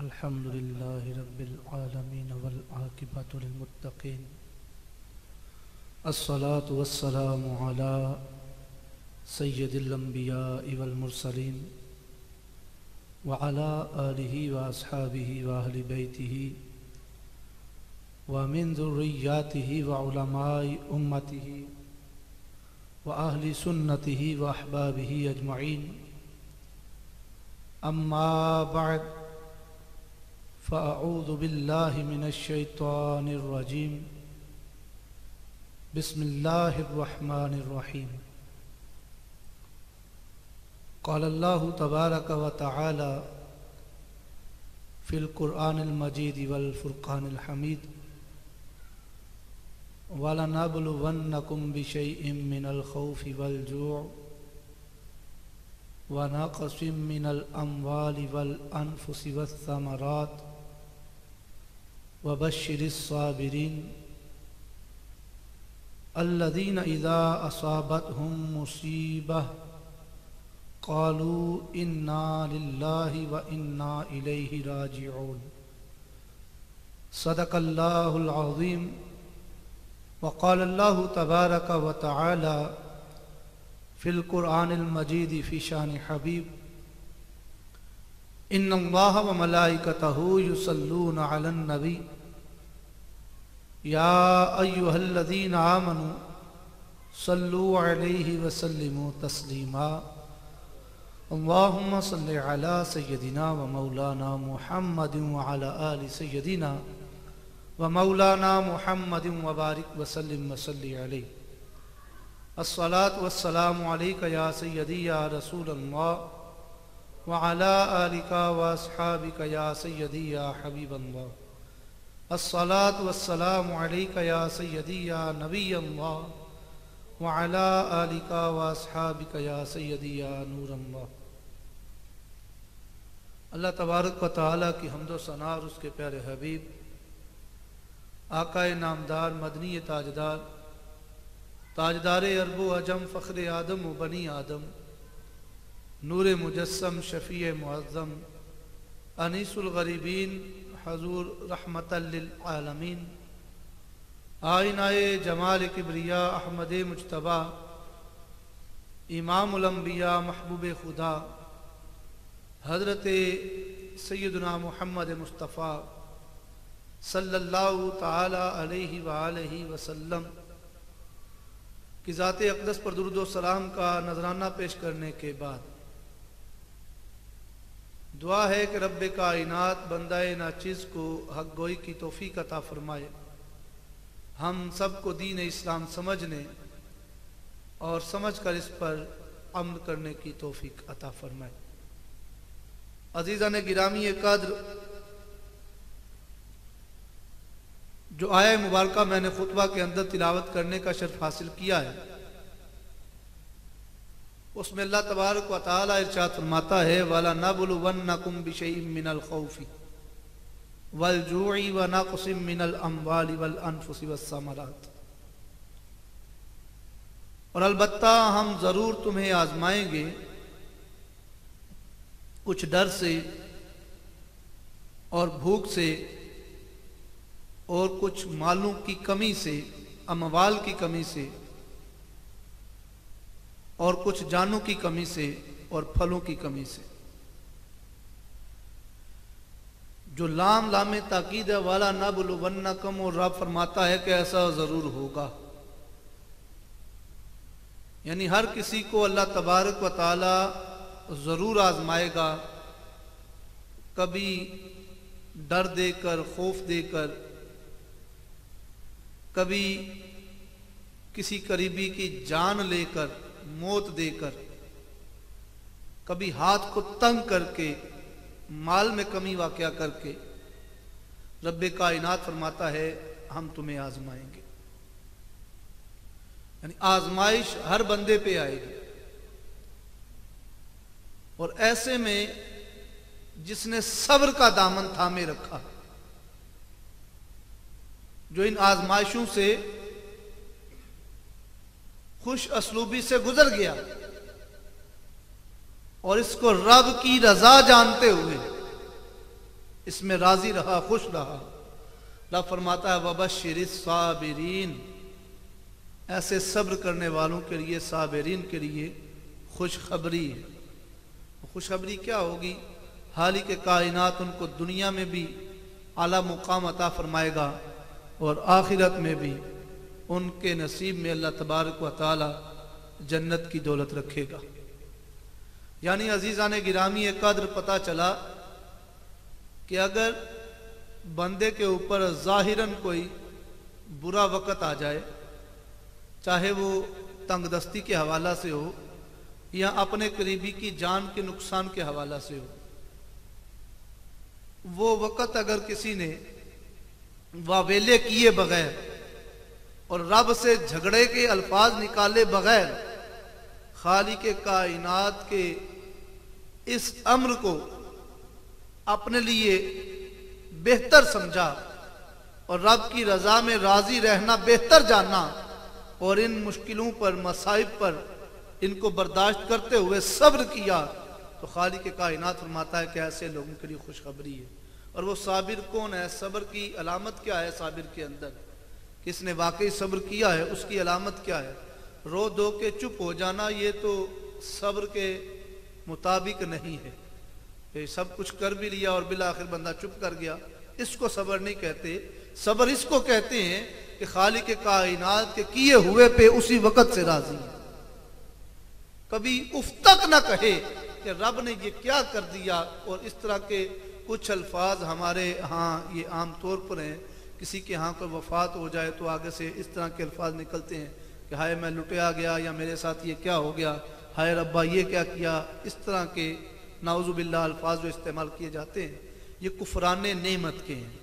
الحمد لله رب العالمين والعاقبة للمتقين. الصلاة والسلام على سيد الأنبياء والمرسلين وعلى آله وأصحابه وأهل بيته ومن ذرياته وعلماء أمته وأهل سنته وأحبابه أجمعين. أما بعد فأعوذ بالله من الشيطان الرجيم. بسم الله الرحمن الرحيم. قال الله تبارك وتعالى في القرآن المجيد والفرقان الحميد ولنبلونكم بشيء من الخوف والجوع ونقص من الأموال والأنفس والثمرات وبشر الصابرين. الذين إذا أصابتهم مصيبة قالوا إنا لله وإنا إليه راجعون. صدق الله العظيم. وقال الله تبارك وتعالى في القرآن المجيد في شان حبيب. إن الله وملائكته يصلون على النبي. يا أيها الذين آمنوا صلوا عليه وسلموا تسليما. اللهم صل على سيدنا ومولانا محمد وعلى آل سيدنا ومولانا محمد وبارك وسلم وصلي عليه. الصلاة والسلام عليك يا سيدي يا رسول الله. وعلى آلك وأصحابك يا سيدي يا حبيب الله. الصلاة والسلام عليك يا سيدي يا نبي الله. وعلى آلك وأصحابك يا سيدي يا نور الله. اللہ تبارک و تعالیٰ کی حمد و ثناء اور اس کے پیارے حبیب، آقا نامدار، مدنی تاجدار تاجدار عرب و عجم، فخر آدم و بنی آدم نور مجسم، شفیع معظم، انیس الغریبین، حضور رحمت للعالمین۔ آئینائے جمال کبریا، احمد مجتبہ امام الانبیاء، محبوب خدا، حضرت سیدنا محمد مصطفیٰ صلی اللہ تعالی علیہ وآلہ وسلم، کی ذات اقدس پر درود و سلام کا نذرانہ پیش کرنے کے بعد۔ دعا ہے کہ رب کائنات بندہ ناچیز کو حق گوئی کی توفیق عطا فرمائے۔ ہم سب کو دین اسلام سمجھنے اور سمجھ کر اس پر عمل کرنے کی توفیق عطا فرمائے۔ عزیزہ نے گرامی قدر، جو آیا مبارکہ میں نے خطبہ کے اندر تلاوت کرنے کا شرف حاصل کیا ہے اس میں اللہ تبارک و تعالی ارشاد فرماتا ہے والا نبلونکم بشیء من الخوف والجوع ونقص من الاموال والانفس والثمرات اور البتہ ہم ضرور تمہیں آزمائیں گے کچھ ڈر سے اور بھوک سے اور کچھ مالوں کی کمی سے، اموال کی کمی سے اور کچھ جانوں کی کمی سے اور پھلوں کی کمی سے۔ جو لام لام تاکید والا نہ بلو ون کم اور رب فرماتا ہے کہ ایسا ضرور ہوگا۔ یعنی ہر کسی کو اللہ تبارک و تعالی ضرور آزمائے گا۔ کبھی ڈر دے کر، خوف دے کر، کبھی کسی قریبی کی جان لے کر۔ موت دے کر کبھی ہاتھ کو تنگ کر کے مال میں کمی واقعہ کر کے رب کائنات فرماتا ہے، ہم تمہیں آزمائیں گے۔ یعنی آزمائش ہر بندے پہ آئے گی۔ اور ایسے میں جس نے صبر کا دامن تھامے رکھا، جو ان آزمائشوں سے خوش اسلوبی سے گزر گیا اور اس کو رب کی رضا جانتے ہوئے اس میں راضی رہا، خوش رہا۔ رب فرماتا ہے، وبشر الصابرین ایسے صبر کرنے والوں کے لیے، صابرین کے لیے خوشخبری ہے۔ خوشخبری کیا ہوگی؟ حالی کے کائنات ان کو دنیا میں بھی اعلیٰ مقام عطا فرمائے گا اور آخرت میں بھی۔ ان کے نصیب میں اللہ تبارک و تعالی جنت کی دولت رکھے گا۔ یعنی عزیزان گرامی قدر پتہ چلا کہ اگر بندے کے اوپر ظاہراً کوئی برا وقت آ جائے، چاہے وہ تنگ دستی کے حوالہ سے ہو یا اپنے قریبی کی جان کے نقصان کے حوالہ سے ہو، وہ وقت اگر کسی نے واویلے کیے بغیر اور رب سے جھگڑے کے الفاظ نکالے بغیر خالی کے کائنات کے اس امر کو اپنے لیے بہتر سمجھا اور رب کی رضا میں راضی رہنا، بہتر جاننا اور ان مشکلوں پر، مصائب پر ان کو برداشت کرتے ہوئے صبر کیا تو خالی کے کائنات فرماتا ہے کہ ایسے لوگوں کے لیے خوشخبری ہے۔ اور وہ صابر کون ہے؟ صبر کی علامت کیا ہے؟ صابر کے اندر۔ کس نے واقعی صبر کیا ہے، اس کی علامت کیا ہے؟ رو دو کے چپ ہو جانا یہ تو صبر کے مطابق نہیں ہے۔ کہ سب کچھ کر بھی لیا اور بالآخر بندہ چپ کر گیا۔ اس کو صبر نہیں کہتے۔ صبر اس کو کہتے ہیں کہ خالق کے کائنات کے کیے ہوئے پہ اسی وقت سے راضی ہے کبھی اف تک نہ کہے کہ رب نے یہ کیا کر دیا اور اس طرح کے کچھ الفاظ ہمارے ہاں یہ عام طور پر ہیں۔ کسی کے ہاں کوئی وفات ہو جائے تو آگے سے اس طرح کے الفاظ نکلتے ہیں کہ ہائے میں لٹیا گیا یا میرے ساتھ یہ کیا ہو گیا؟ ہائے ربا، یہ کیا کیا؟ اس طرح کے ناوز باللہ الفاظ جو استعمال کیے جاتے ہیں، یہ کفران نعمت کے ہیں۔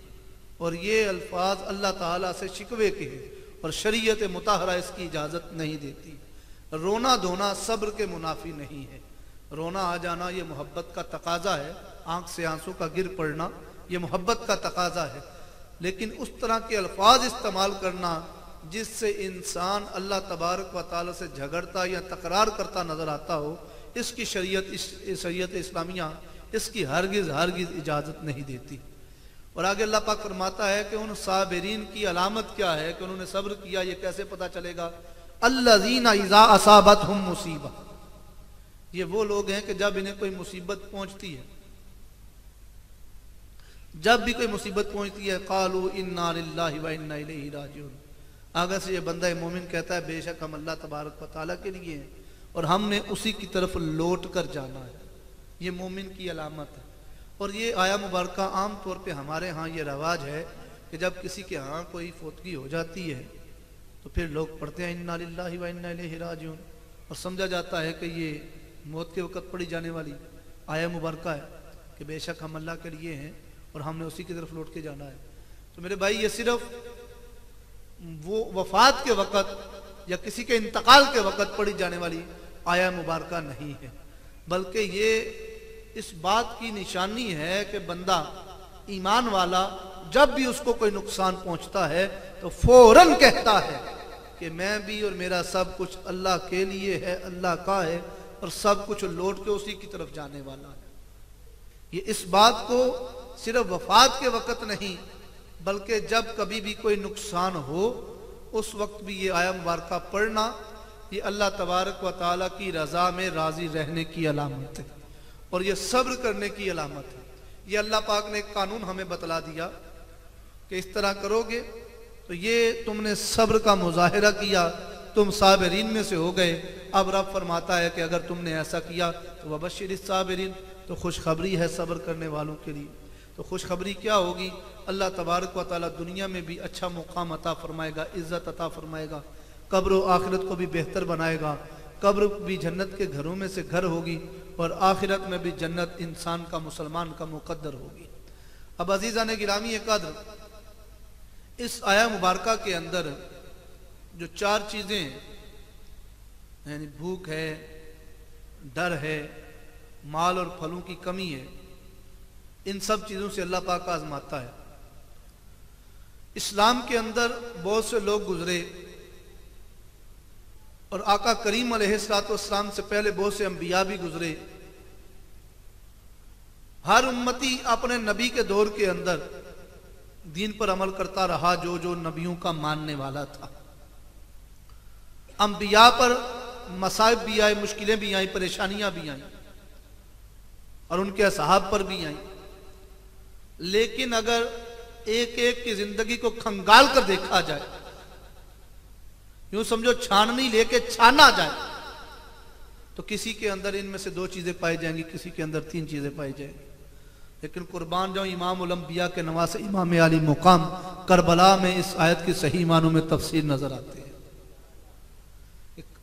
اور یہ الفاظ اللہ تعالیٰ سے شکوے کے ہیں اور شریعت متحرہ اس کی اجازت نہیں دیتی۔ رونا دھونا صبر کے منافی نہیں ہے۔ رونا آ جانا یہ محبت کا تقاضا ہے۔ آنکھ سے آنسو کا گر پڑنا یہ محبت کا تقاضا ہے۔ لیکن اس طرح کے الفاظ استعمال کرنا جس سے انسان اللہ تبارک و تعالی سے جھگڑتا یا تقرار کرتا نظر آتا ہو، اس کی شریعت اس شریعت اسلامیہ اس کی ہرگز ہرگز اجازت نہیں دیتی۔ اور آگے اللہ پاک فرماتا ہے کہ ان صابرین کی علامت کیا ہے کہ انہوں نے صبر کیا، یہ کیسے پتا چلے گا؟ اللہ اذا اصابت ہم مصیبت یہ وہ لوگ ہیں کہ جب انہیں کوئی مصیبت پہنچتی ہے۔ جب بھی کوئی مصیبت پہنچتی ہے قالو انا للہ و انا الیہ راجعون۔ آگے سے یہ بندہ مومن کہتا ہے، بے شک ہم اللہ تبارک و تعالیٰ کے لیے ہیں اور ہم نے اسی کی طرف لوٹ کر جانا ہے۔ یہ مومن کی علامت ہے۔ اور یہ آیا مبارکہ عام طور پہ ہمارے ہاں یہ رواج ہے کہ جب کسی کے ہاں کوئی فوتگی ہو جاتی ہے، تو پھر لوگ پڑھتے ہیں، انا للہ و انا الیہ راجعون۔ اور سمجھا جاتا ہے کہ یہ موت کے وقت پڑھی جانے والی آیا مبارکہ ہے کہ بے شک ہم اللہ کے لیے ہیں۔ اور ہم نے اسی کی طرف لوٹ کے جانا ہے۔ تو میرے بھائی، یہ صرف وہ وفات کے وقت یا کسی کے انتقال کے وقت پڑھی جانے والی آیا مبارکہ نہیں ہے، بلکہ یہ اس بات کی نشانی ہے کہ بندہ ایمان والا جب بھی اس کو کوئی نقصان پہنچتا ہے تو فوراً کہتا ہے کہ میں بھی اور میرا سب کچھ اللہ کے لیے ہے، اللہ کا ہے اور سب کچھ لوٹ کے اسی کی طرف جانے والا ہے۔ یہ اس بات کو صرف وفات کے وقت نہیں، بلکہ جب کبھی بھی کوئی نقصان ہو، اس وقت بھی یہ آیا مبارکہ پڑھنا یہ اللہ تبارک و تعالیٰ کی رضا میں راضی رہنے کی علامت ہے اور یہ صبر کرنے کی علامت ہے۔ یہ اللہ پاک نے ایک قانون ہمیں بتلا دیا کہ اس طرح کرو گے تو یہ تم نے صبر کا مظاہرہ کیا، تم صابرین میں سے ہو گئے۔ اب رب فرماتا ہے کہ اگر تم نے ایسا کیا تو وبشر صابرین تو خوشخبری ہے صبر کرنے والوں کے لیے۔ تو خوشخبری کیا ہوگی؟ اللہ تبارک و تعالیٰ دنیا میں بھی اچھا مقام عطا فرمائے گا، عزت عطا فرمائے گا، قبر و آخرت کو بھی بہتر بنائے گا۔ قبر بھی جنت کے گھروں میں سے گھر ہوگی اور آخرت میں بھی جنت انسان کا، مسلمان کا مقدر ہوگی۔ اب عزیزہ نے گرامی قدر۔ اس آیا مبارکہ کے اندر جو چار چیزیں یعنی بھوک ہے، ڈر ہے مال اور پھلوں کی کمی ہے۔ ان سب چیزوں سے اللہ پاک آزماتا ہے۔ اسلام کے اندر بہت سے لوگ گزرے۔ اور آقا کریم علیہ السلاط والسلام سے پہلے بہت سے انبیاء بھی گزرے۔ ہر امتی اپنے نبی کے دور کے اندر دین پر عمل کرتا رہا جو جو نبیوں کا ماننے والا تھا۔ انبیاء پر مصائب بھی آئے، مشکلیں بھی آئیں، پریشانیاں بھی آئیں۔ اور ان کے اصحاب پر بھی آئیں۔ لیکن اگر ایک ایک کی زندگی کو کھنگال کر دیکھا جائے، یوں سمجھو چھاننی لے کے چھانا جائے، تو کسی کے اندر ان میں سے دو چیزیں پائی جائیں گی، کسی کے اندر تین چیزیں پائی جائیں گی۔ لیکن قربان جاؤں امام الانبیاء کے نواز امام علی مقام کربلا میں اس آیت کی صحیح معنوں میں تفسیر نظر آتی ہے۔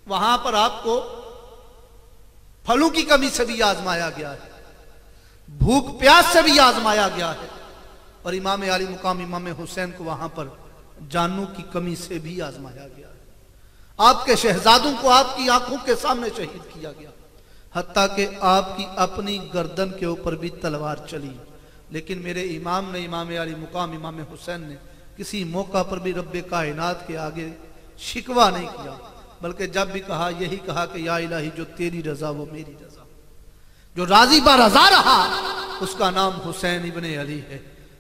وہاں پر آپ کو پھلوں کی کمی سے بھی آزمایا گیا ہے۔ بھوک پیاس سے بھی آزمایا گیا ہے۔ اور امام علی مقام امام حسین کو وہاں پر جانوں کی کمی سے بھی آزمایا گیا ہے۔ آپ کے شہزادوں کو آپ کی آنکھوں کے سامنے شہید کیا گیا۔ حتیٰ کہ آپ کی اپنی گردن کے اوپر بھی تلوار چلی۔ لیکن میرے امام نے، امام علی مقام امام حسین نے کسی موقع پر بھی رب کائنات کے آگے شکوا نہیں کیا، بلکہ جب بھی کہا، یہی کہا کہ یا الہی، جو تیری رضا وہ میری رضا۔ جو راضی با رضا رہا، اس کا نام حسین ابن علی ہے۔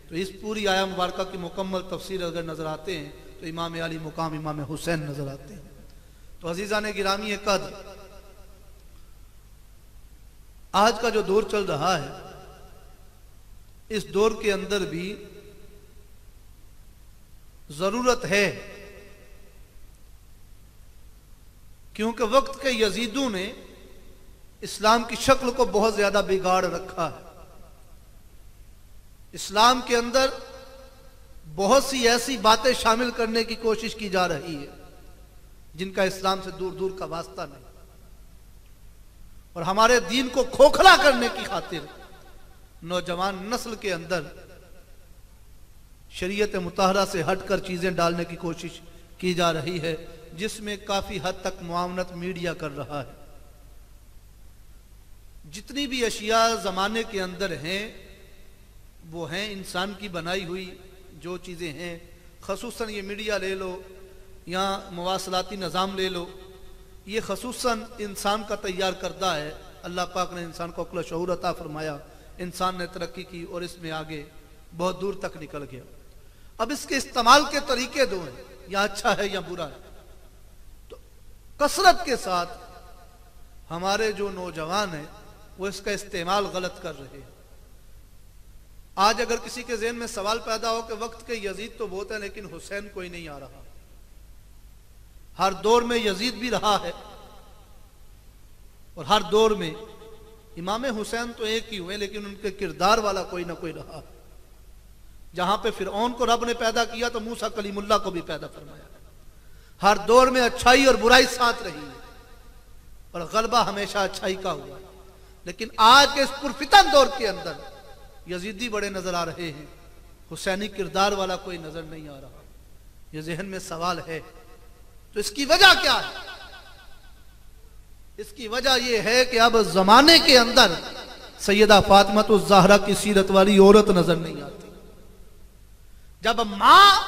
تو اس پوری آیا مبارکہ کی مکمل تفسیر اگر نظر آتے ہیں، تو امام علی مقام امام حسین نظر آتے ہیں۔ تو عزیزان گرامی قدر۔ آج کا جو دور چل رہا ہے، اس دور کے اندر بھی ضرورت ہے۔ کیونکہ وقت کے یزیدوں نے اسلام کی شکل کو بہت زیادہ بگاڑ رکھا ہے۔ اسلام کے اندر بہت سی ایسی باتیں شامل کرنے کی کوشش کی جا رہی ہے جن کا اسلام سے دور دور کا واسطہ نہیں۔ اور ہمارے دین کو کھوکھلا کرنے کی خاطر نوجوان نسل کے اندر شریعت متحرہ سے ہٹ کر چیزیں ڈالنے کی کوشش کی جا رہی ہے، جس میں کافی حد تک معاونت میڈیا کر رہا ہے۔ جتنی بھی اشیاء زمانے کے اندر ہیں، وہ ہیں انسان کی بنائی ہوئی جو چیزیں ہیں۔ خصوصاً یہ میڈیا لے لو یا مواصلاتی نظام لے لو، یہ خصوصاً انسان کا تیار کردہ ہے۔ اللہ پاک نے انسان کو عقل شعور عطا فرمایا، انسان نے ترقی کی اور اس میں آگے بہت دور تک نکل گیا۔ اب اس کے استعمال کے طریقے دو ہیں، یا اچھا ہے یا برا ہے۔ تو کثرت کے ساتھ ہمارے جو نوجوان ہیں وہ اس کا استعمال غلط کر رہے ہیں۔ آج اگر کسی کے ذہن میں سوال پیدا ہو کہ وقت کے یزید تو بہت ہے لیکن حسین کوئی نہیں آ رہا۔ ہر دور میں یزید بھی رہا ہے۔ اور ہر دور میں امام حسین تو ایک ہی ہوئے لیکن ان کے کردار والا کوئی نہ کوئی رہا۔ جہاں پہ فرعون کو رب نے پیدا کیا تو موسا کلیم اللہ کو بھی پیدا فرمایا۔ ہر دور میں اچھائی اور برائی ساتھ رہی ہے۔ اور غلبہ ہمیشہ اچھائی کا ہوا ہے۔ لیکن آج کے اس پرفتن دور کے اندر یزیدی بڑے نظر آ رہے ہیں۔ حسینی کردار والا کوئی نظر نہیں آ رہا۔ یہ ذہن میں سوال ہے۔ تو اس کی وجہ کیا ہے؟ اس کی وجہ یہ ہے کہ اب زمانے کے اندر سیدہ فاطمت الزہرا کی سیرت والی عورت نظر نہیں آتی۔ جب ماں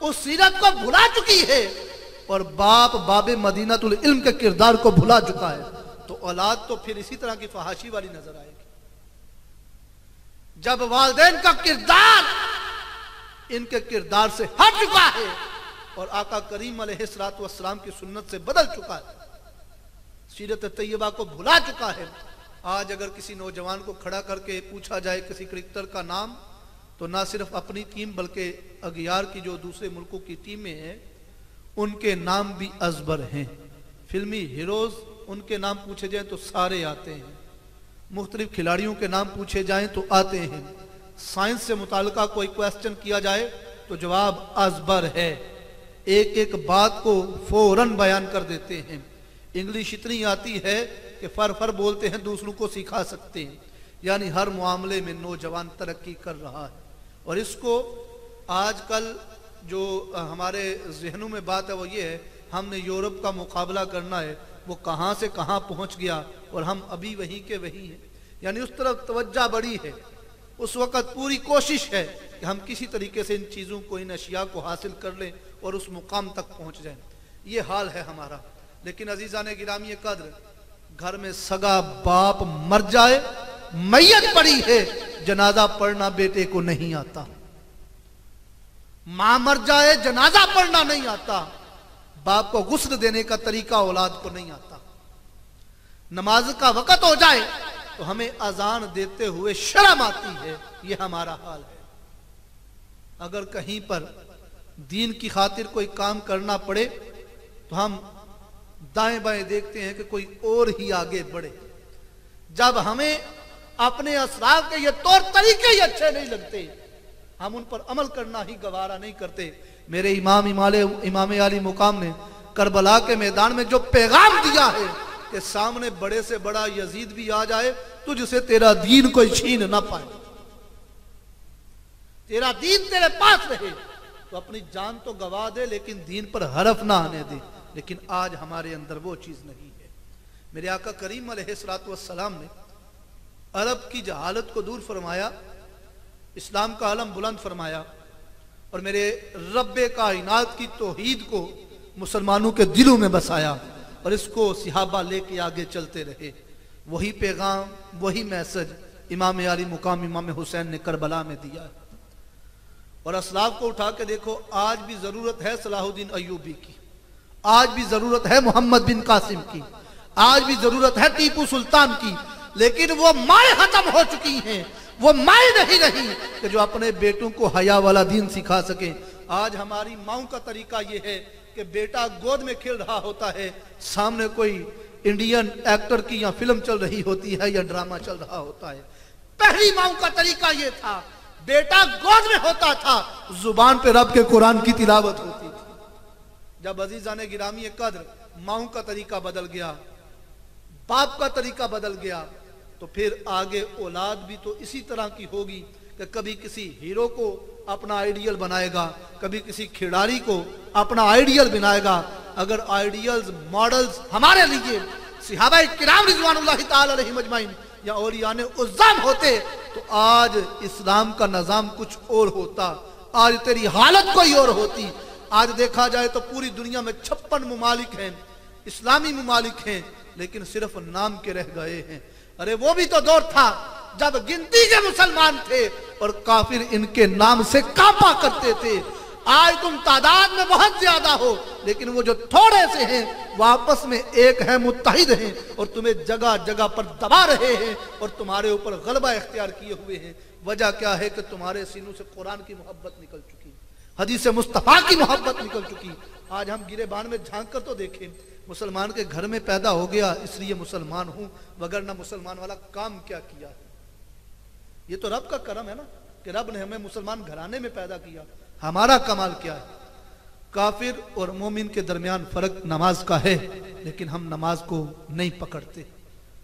اس سیرت کو بھلا چکی ہے اور باپ باب مدینت العلم کے کردار کو بھلا چکا ہے۔ تو اولاد تو پھر اسی طرح کی فحاشی والی نظر آئے گی۔ جب والدین کا کردار ان کے کردار سے ہٹ چکا ہے اور آقا کریم علیہ السلام کی سنت سے بدل چکا ہے، سیرت طیبہ کو بھلا چکا ہے۔ آج اگر کسی نوجوان کو کھڑا کر کے پوچھا جائے کسی کرکٹر کا نام، تو نہ صرف اپنی ٹیم بلکہ اگیار کی جو دوسرے ملکوں کی ٹیمیں ہیں، ان کے نام بھی ازبر ہیں۔ فلمی ہیروز ان کے نام پوچھے جائیں تو سارے آتے ہیں۔ مختلف کھلاڑیوں کے نام پوچھے جائیں تو آتے ہیں۔ سائنس سے متعلقہ کوئی کویسچن کیا جائے تو جواب ازبر ہے۔ ایک ایک بات کو فوراً بیان کر دیتے ہیں۔ انگلش اتنی آتی ہے کہ فر فر بولتے ہیں، دوسروں کو سکھا سکتے ہیں۔ یعنی ہر معاملے میں نوجوان ترقی کر رہا ہے۔ اور اس کو آج کل جو ہمارے ذہنوں میں بات ہے وہ یہ ہے، ہم نے یورپ کا مقابلہ کرنا ہے۔ وہ کہاں سے کہاں پہنچ گیا اور ہم ابھی وہی کے وہی ہیں۔ یعنی اس طرف توجہ بڑی ہے۔ اس وقت پوری کوشش ہے کہ ہم کسی طریقے سے ان چیزوں کو، ان اشیاء کو حاصل کر لیں اور اس مقام تک پہنچ جائیں۔ یہ حال ہے ہمارا۔ لیکن عزیزان گرامی قدر، گھر میں سگا باپ مر جائے، میت پڑی ہے، جنازہ پڑھنا بیٹے کو نہیں آتا۔ ماں مر جائے، جنازہ پڑھنا نہیں آتا۔ باپ کو غسل دینے کا طریقہ اولاد کو نہیں آتا۔ نماز کا وقت ہو جائے تو ہمیں اذان دیتے ہوئے شرم آتی ہے، یہ ہمارا حال ہے۔ اگر کہیں پر دین کی خاطر کوئی کام کرنا پڑے تو ہم دائیں بائیں دیکھتے ہیں کہ کوئی اور ہی آگے بڑھے۔ جب ہمیں اپنے اسلاف کے یہ طور طریقے ہی اچھے نہیں لگتے، ہم ان پر عمل کرنا ہی گوارا نہیں کرتے۔ میرے امام امام علی مقام نے کربلا کے میدان میں جو پیغام دیا ہے کہ سامنے بڑے سے بڑا یزید بھی آ جائے، تجھ سے تیرا دین کوئی چھین نہ پائے۔ تیرا دین تیرے پاس رہے۔ تو اپنی جان تو گوا دے، لیکن دین پر حرف نہ آنے دے۔ لیکن آج ہمارے اندر وہ چیز نہیں ہے۔ میرے آقا کریم علیہ السلام نے عرب کی جہالت کو دور فرمایا، اسلام کا علم بلند فرمایا اور میرے رب کائنات کی توحید کو مسلمانوں کے دلوں میں بسایا اور اس کو صحابہ لے کے آگے چلتے رہے۔ وہی پیغام، وہی میسج امام علی مقام امام حسین نے کربلا میں دیا اور اسلاف کو اٹھا کے دیکھو، آج بھی ضرورت ہے صلاح الدین ایوبی کی۔ آج بھی ضرورت ہے محمد بن قاسم کی۔ آج بھی ضرورت ہے ٹیپو سلطان کی۔ لیکن وہ مائیں ختم ہو چکی ہیں۔ وہ مائیں نہیں رہی۔ کہ جو اپنے بیٹوں کو حیا والا دین سکھا سکیں۔ آج ہماری ماؤں کا طریقہ یہ ہے کہ بیٹا گود میں کھل رہا ہوتا ہے، سامنے کوئی انڈین ایکٹر کی یا فلم چل رہی ہوتی ہے یا ڈرامہ چل رہا ہوتا ہے۔ پہلی ماؤں کا طریقہ یہ تھا، بیٹا گود میں ہوتا تھا، زبان پہ رب کے قرآن کی تلاوت ہوتی تھی۔ جب عزیزان گرامی قدر ماؤں کا طریقہ بدل گیا، باپ کا طریقہ بدل گیا تو پھر آگے اولاد بھی تو اسی طرح کی ہوگی کہ کبھی کسی ہیرو کو اپنا آئیڈیل بنائے گا، کبھی کسی کھلاڑی کو اپنا آئیڈیل بنائے گا۔ اگر آئیڈیلز، ماڈلز ہمارے لیے صحابہ کرام رضوان اللہ تعالی علیہ مجمعین یا اولیان عظام ہوتے، تو آج اسلام کا نظام کچھ اور ہوتا۔ آج تیری حالت کوئی اور ہوتی۔ آج دیکھا جائے تو پوری دنیا میں چھپن ممالک ہیں، اسلامی ممالک ہیں۔ لیکن صرف نام کے رہ گئے ہیں۔ ارے وہ بھی تو دور تھا جب گنتی کے مسلمان تھے اور کافر ان کے نام سے کاپا کرتے تھے۔ آج تم تعداد میں بہت زیادہ ہو، لیکن وہ جو تھوڑے سے ہیں وہ آپس میں ایک ہیں، متحد ہیں اور تمہیں جگہ جگہ پر دبا رہے ہیں اور تمہارے اوپر غلبہ اختیار کیے ہوئے ہیں۔ وجہ کیا ہے کہ تمہارے سینوں سے قرآن کی محبت نکل چکی، حدیث مصطفیٰ کی محبت نکل چکی۔ آج ہم گرے بان میں جھانک کر تو دیکھیں۔ مسلمان کے گھر میں پیدا ہو گیا، اس لیے مسلمان ہوں وگرنہ مسلمان والا کام کیا کیا ہے؟ یہ تو رب کا کرم ہے نا، کہ رب نے ہمیں مسلمان گھرانے میں پیدا کیا۔ ہمارا کمال کیا ہے؟ کافر اور مومن کے درمیان فرق نماز کا ہے، لیکن ہم نماز کو نہیں پکڑتے،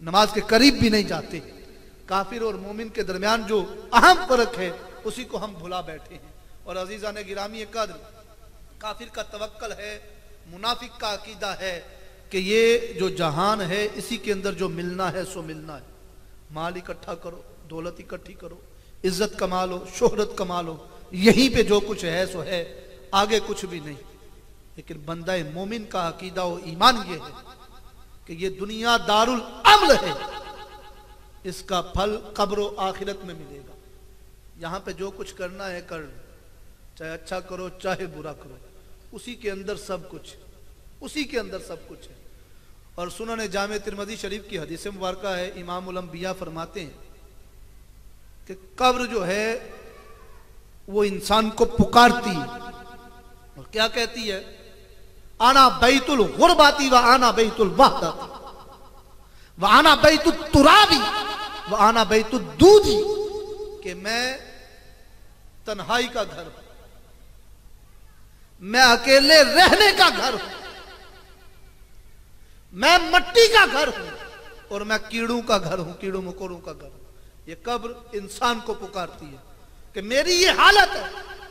نماز کے قریب بھی نہیں جاتے۔ کافر اور مومن کے درمیان جو اہم فرق ہے، اسی کو ہم بھلا بیٹھے ہیں۔ اور عزیزان گرامی قدر، کافر کا توکل ہے منافق کا عقیدہ ہے کہ یہ جو جہان ہے، اسی کے اندر جو ملنا ہے، سو ملنا ہے۔ مال اکٹھا کرو، دولت اکٹھی کرو، عزت کما لو شہرت کما لو یہیں پہ جو کچھ ہے، سو ہے، آگے کچھ بھی نہیں۔ لیکن بندہ مومن کا عقیدہ و ایمان یہ ہے کہ یہ دنیا دار العمل ہے۔ اس کا پھل قبر و آخرت میں ملے گا۔ یہاں پہ جو کچھ کرنا ہے، کر چاہے اچھا کرو، چاہے برا کرو۔ اسی کے اندر سب کچھ اسی کے اندر سب کچھ ہے۔ اور سنن جامع ترمدی شریف کی حدیث مبارکہ ہے، امام الانبیاء فرماتے ہیں کہ قبر جو ہے، وہ انسان کو پکارتی اور کیا کہتی ہے؟ آنا بیت الغرباتی و آنا بیت الوحداتی و آنا بیت الترابی، و آنا بیت الدودی، کہ میں تنہائی کا گھر ہوں۔ میں اکیلے رہنے کا گھر ہوں۔ میں مٹی کا گھر ہوں اور میں کیڑوں کا گھر ہوں، کیڑوں مکوڑوں کا گھر ہوں۔ یہ قبر انسان کو پکارتی ہے کہ میری یہ حالت ہے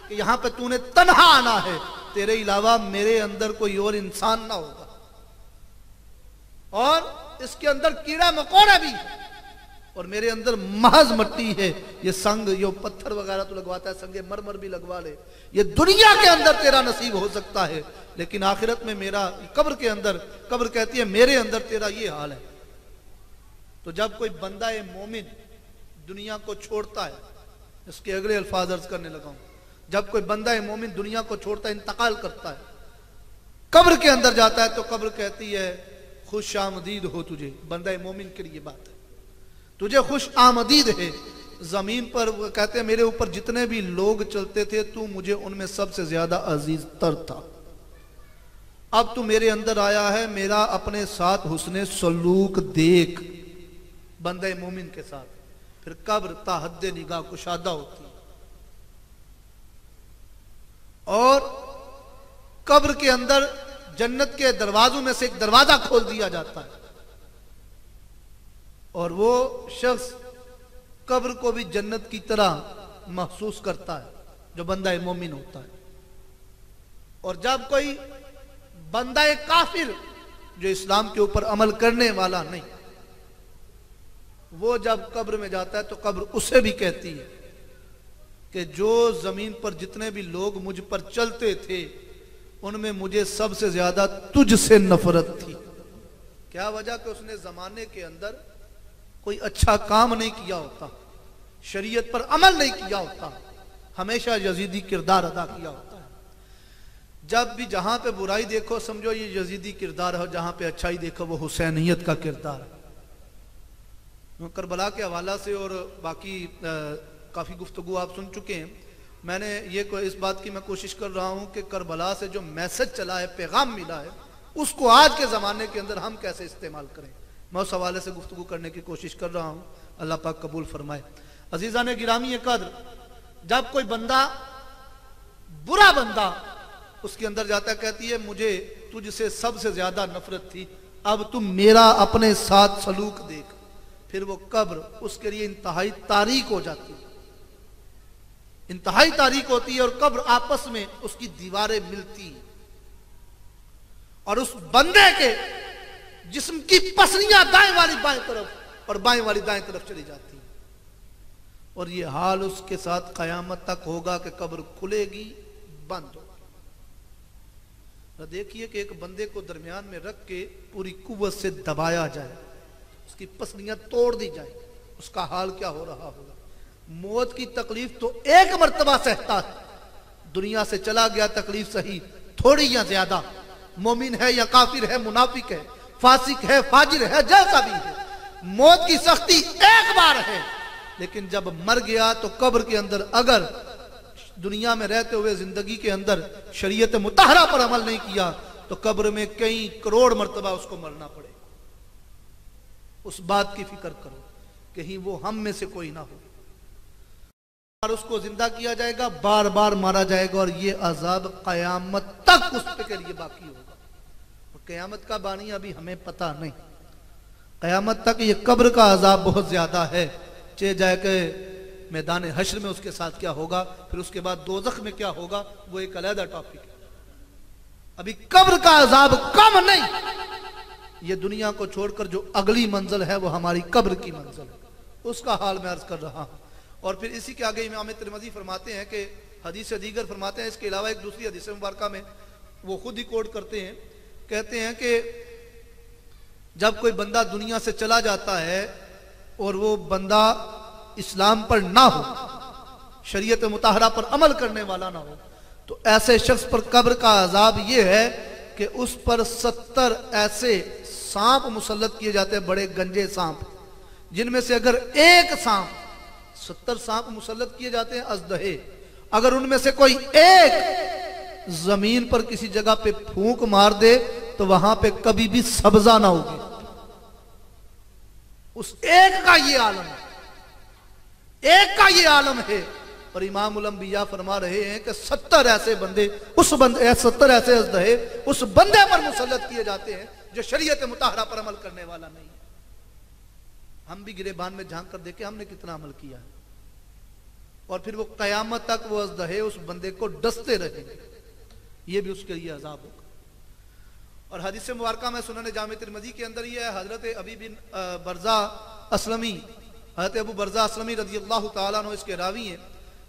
کہ یہاں پہ تو نے تنہا آنا ہے، تیرے علاوہ میرے اندر کوئی اور انسان نہ ہوگا۔ اور اس کے اندر کیڑا مکوڑا بھی اور میرے اندر محض مٹی ہے، یہ سنگ، یہ پتھر وغیرہ تو لگواتا ہے، سنگ مرمر بھی لگوا لے۔ یہ دنیا کے اندر تیرا نصیب ہو سکتا ہے، لیکن آخرت میں میرا، قبر کے اندر، قبر کہتی ہے میرے اندر تیرا یہ حال ہے۔ تو جب کوئی بندہ مومن دنیا کو چھوڑتا ہے، اس کے اگلے الفاظ عرض کرنے لگا ہوں۔ جب کوئی بندہ مومن دنیا کو چھوڑتا ہے، انتقال کرتا ہے، قبر کے اندر جاتا ہے، تو قبر کہتی ہے، خوش آمدید ہو تجھے۔ بندہ مومن کے لیے بات ہے۔ تجھے خوش آمدید ہے۔ زمین پر وہ کہتے ہیں، میرے اوپر جتنے بھی لوگ چلتے تھے، تو مجھے ان میں سب سے زیادہ عزیز تر تھا۔ اب تو میرے اندر آیا ہے، میرا اپنے ساتھ حسن سلوک دیکھ۔ بندہ مومن کے ساتھ۔ پھر قبر تاحد نگاہ، کشادہ ہوتی۔ اور قبر کے اندر جنت کے دروازوں میں سے ایک دروازہ کھول دیا جاتا ہے۔ اور وہ شخص قبر کو بھی جنت کی طرح محسوس کرتا ہے، جو بندہ مومن ہوتا ہے۔ اور جب کوئی بندہ کافر جو اسلام کے اوپر عمل کرنے والا نہیں، وہ جب قبر میں جاتا ہے تو قبر اسے بھی کہتی ہے کہ جو زمین پر جتنے بھی لوگ مجھ پر چلتے تھے، ان میں مجھے سب سے زیادہ تجھ سے نفرت تھی۔ کیا وجہ کہ اس نے زمانے کے اندر کوئی اچھا کام نہیں کیا ہوتا، شریعت پر عمل نہیں کیا ہوتا، ہمیشہ یزیدی کردار ادا کیا ہوتا ہے۔ جب بھی جہاں پہ برائی دیکھو، سمجھو یہ یزیدی کردار ہے جہاں پہ اچھائی دیکھو، وہ حسینیت کا کردار ہے۔ کربلا کے حوالہ سے اور باقی کافی گفتگو آپ سن چکے ہیں، میں نے یہ اس بات کی میں کوشش کر رہا ہوں کہ کربلا سے جو میسج چلا ہے، پیغام ملا ہے، اس کو آج کے زمانے کے اندر ہم کیسے استعمال کریں۔ میں اس حوالے سے گفتگو کرنے کی کوشش کر رہا ہوں۔ اللہ پاک قبول فرمائے۔ عزیزان گرامی قدر، جب کوئی بندہ، برا بندہ اس کے اندر جاتا کہتی ہے، مجھے تجھ سے سب سے زیادہ نفرت تھی، اب تم میرا اپنے ساتھ سلوک دیکھ۔ پھر وہ قبر اس کے لیے انتہائی تاریخ ہو جاتی ہے۔ انتہائی تاریخ ہوتی ہے اور قبر آپس میں اس کی دیواریں ملتی اور اس بندے کے جسم کی پسلیاں دائیں والی بائیں طرف اور بائیں والی دائیں طرف چلی جاتی اور یہ حال اس کے ساتھ قیامت تک ہوگا کہ قبر کھلے گی، بند ہوگی دیکھیے کہ ایک بندے کو درمیان میں رکھ کے پوری قوت سے دبایا جائے، اس کی پسلیاں توڑ دی جائے اس کا حال کیا ہو رہا ہوگا؟ موت کی تکلیف تو ایک مرتبہ سہتا ہے۔ دنیا سے چلا گیا تکلیف صحیح، تھوڑی یا زیادہ۔ مومن ہے یا کافر ہے، منافق ہے۔ فاسق ہے، فاجر ہے، جیسا بھی ہے۔ موت کی سختی ایک بار ہے۔ لیکن جب مر گیا تو قبر کے اندر اگر دنیا میں رہتے ہوئے زندگی کے اندر شریعت متحرہ پر عمل نہیں کیا تو قبر میں کئی کروڑ مرتبہ اس کو مرنا پڑے اس بات کی فکر کرو کہیں وہ ہم میں سے کوئی نہ ہو۔ اور اس کو زندہ کیا جائے گا، بار بار مارا جائے گا اور یہ عذاب قیامت تک اس پہ کے لیے باقی ہوگا۔ قیامت کا بانی ابھی ہمیں پتا نہیں۔ قیامت تک یہ قبر کا عذاب بہت زیادہ ہے۔ چے جائے کہ میدان حشر میں اس کے ساتھ کیا ہوگا، پھر اس کے بعد دوزخ میں کیا ہوگا، وہ ایک علیحدہ ٹاپک ہے۔ ابھی قبر کا عذاب کم نہیں۔ یہ دنیا کو چھوڑ کر جو اگلی منزل ہے، وہ ہماری قبر کی منزل ہے۔ اس کا حال میں عرض کر رہا ہوں۔ اور پھر اسی کے آگے امام ترمزی فرماتے ہیں کہ حدیث دیگر فرماتے ہیں، اس کے علاوہ ایک دوسری حدیث مبارکہ میں وہ خود ہی کوڈ کرتے ہیں۔ کہتے ہیں کہ جب کوئی بندہ دنیا سے چلا جاتا ہے اور وہ بندہ اسلام پر نہ ہو، شریعت متحرہ پر عمل کرنے والا نہ ہو، تو ایسے شخص پر قبر کا عذاب یہ ہے کہ اس پر ستر ایسے سانپ مسلط کیے جاتے ہیں، بڑے گنجے سانپ۔ جن میں سے اگر ایک سانپ ستر سانپ مسلط کیے جاتے ہیں ازدہے اگر ان میں سے کوئی ایک زمین پر کسی جگہ پہ پھونک مار دے تو وہاں پہ کبھی بھی سبزہ نہ ہوگی۔ اس ایک کا یہ عالم ہے۔ ایک کا یہ عالم ہے۔ اور امام الانبیاء فرما رہے ہیں کہ ستر ایسے بندے، اس بندے ستر ایسے ازدہے اس بندے پر مسلط کیے جاتے ہیں جو شریعت متحرہ پر عمل کرنے والا نہیں ہے۔ ہم بھی گرے بان میں جھانک کر دیکھیں ہم نے کتنا عمل کیا ہے۔ اور پھر وہ قیامت تک وہ ازدہے اس بندے کو ڈستے رہیں گے۔ یہ بھی اس کے لیے عذاب ہوگا۔ اور حدیث مبارکہ میں سنن جامع ترمذی کے اندر یہ ہے، حضرت ابی بن برزا اسلمی، حضرت ابو برزا اسلمی رضی اللہ تعالیٰ عنہ اس کے راوی ہیں۔